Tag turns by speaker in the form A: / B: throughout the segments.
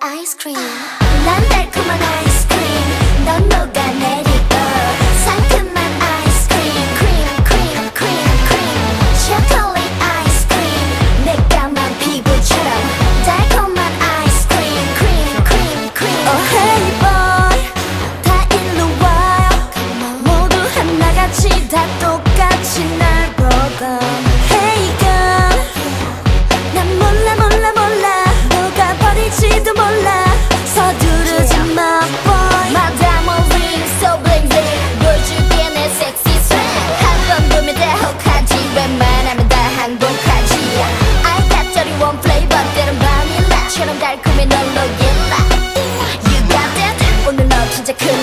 A: ice cream.
B: 난 달콤한 I couldn't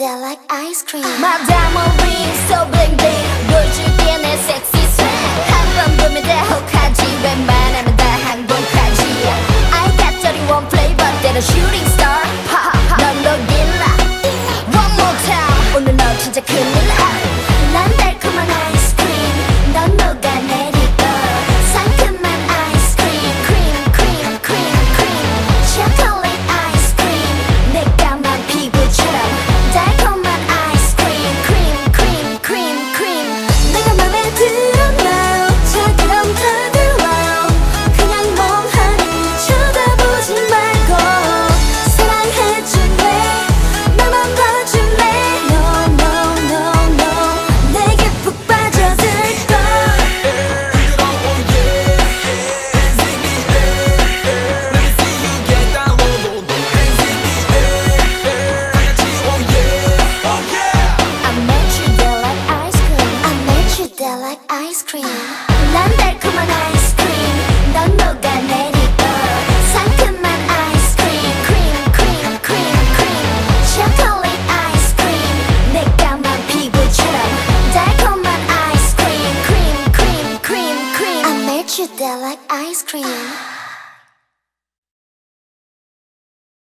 B: They're like ice cream.
A: My diamond ring so bling bling. ice cream.
B: 난 달콤한 ice cream. 넌 녹아내리고 상큼한 ice cream. Cream cream cream cream. Chocolate ice cream. 내 까만 피부처럼 달콤한 ice cream. Cream cream cream cream.
A: I met you there like ice cream.